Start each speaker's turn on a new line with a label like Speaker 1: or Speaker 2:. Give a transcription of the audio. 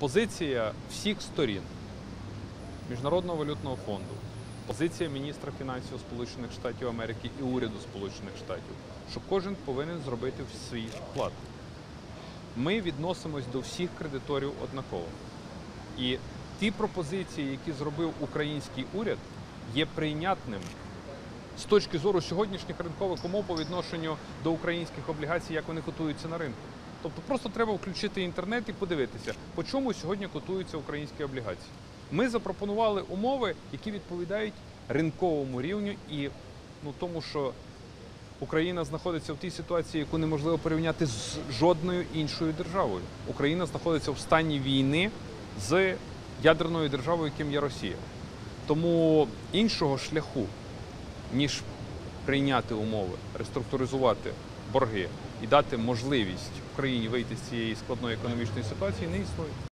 Speaker 1: позиція всіх сторін Міжнародного валютного фонду, позиція міністра фінансів Сполучених Штатів Америки і уряду Сполучених Штатів, що кожен повинен зробити свій вклад. Ми відносимось до всіх кредиторів однаково. І ті пропозиції, які зробив український уряд, є прийнятним з точки зору сьогоднішніх ринкових умов по відношенню до українських облігацій, як вони котуються на ринку. Тобто просто треба включити інтернет і подивитися, по чому сьогодні котуються українські облігації. Ми запропонували умови, які відповідають ринковому рівню і ну, тому, що Україна знаходиться в тій ситуації, яку неможливо порівняти з жодною іншою державою. Україна знаходиться в стані війни з ядерною державою, яким є Росія. Тому іншого шляху, ніж прийняти умови, реструктуризувати борги і дати можливість Україні вийти з цієї складної економічної ситуації, не існує.